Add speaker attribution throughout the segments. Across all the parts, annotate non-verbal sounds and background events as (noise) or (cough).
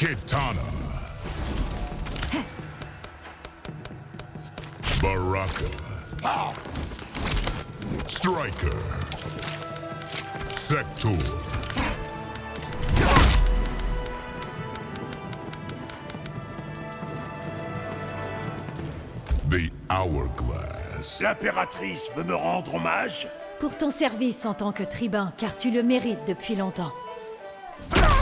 Speaker 1: Kitana. Baraka. Striker. Sector. The Hourglass.
Speaker 2: L'impératrice veut me rendre hommage?
Speaker 3: Pour ton service en tant que tribun, car tu le mérites depuis longtemps.
Speaker 1: Round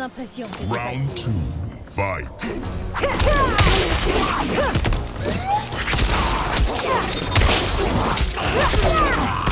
Speaker 3: l'impression.
Speaker 1: Round 2, fight. (laughs)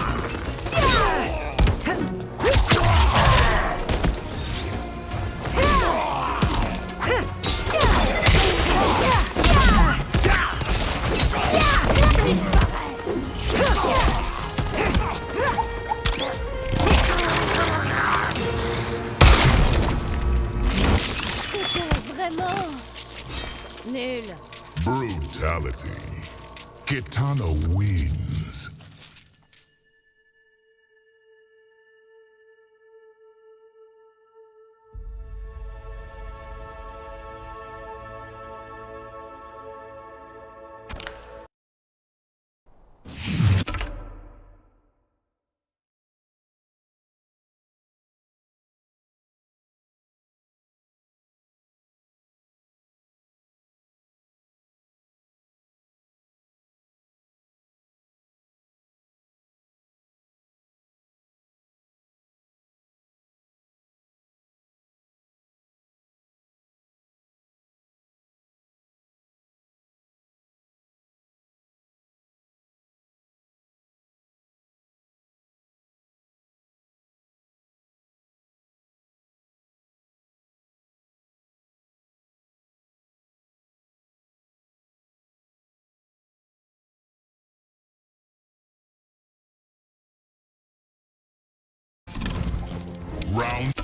Speaker 1: Round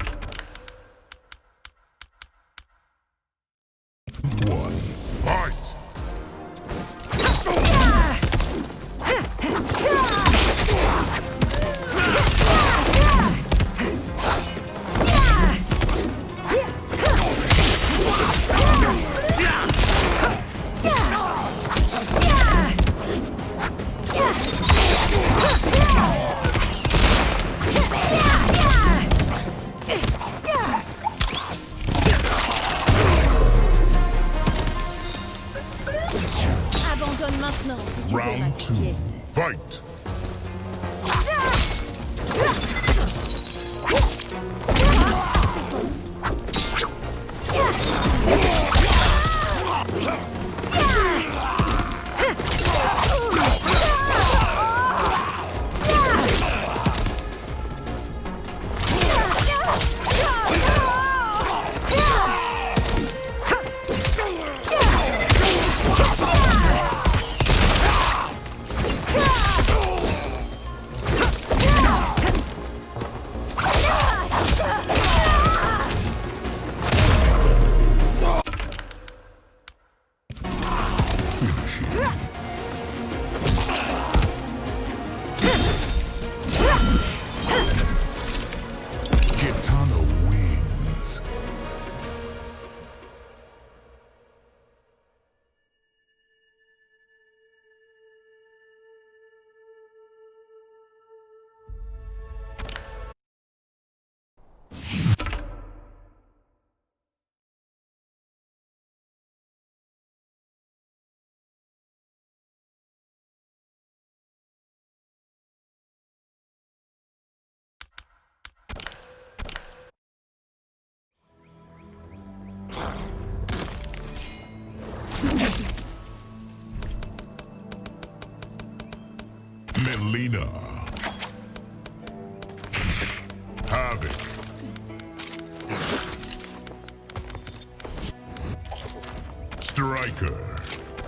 Speaker 1: Striker.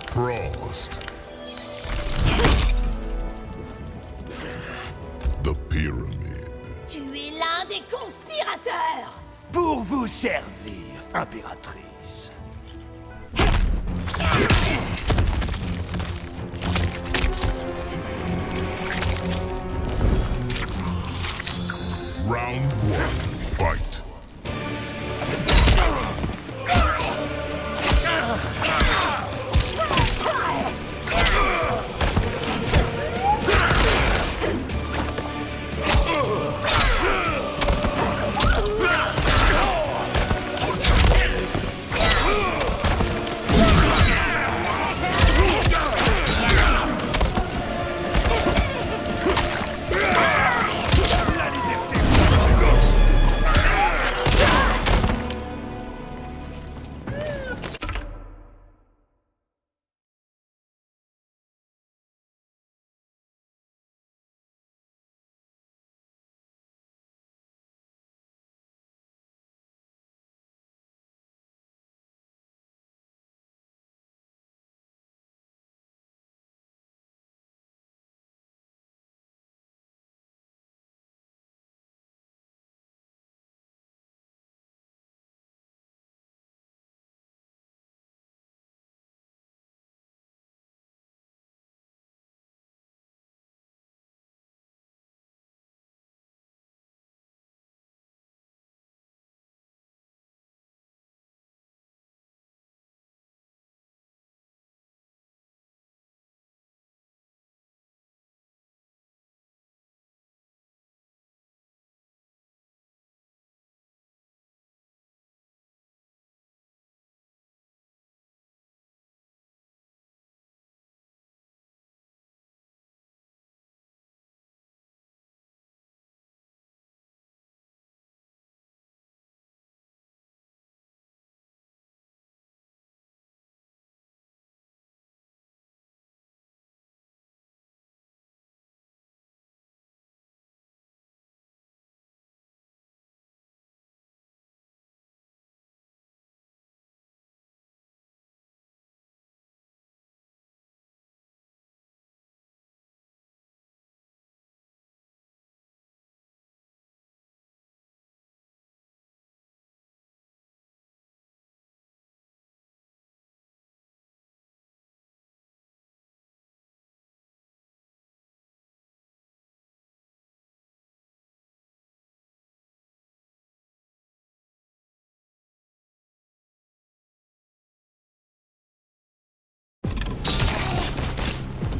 Speaker 1: Frost. The Pyramid.
Speaker 3: Tu es l'un des conspirateurs
Speaker 2: Pour vous servir, impératrice.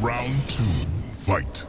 Speaker 1: Round two. Fight.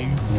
Speaker 1: time.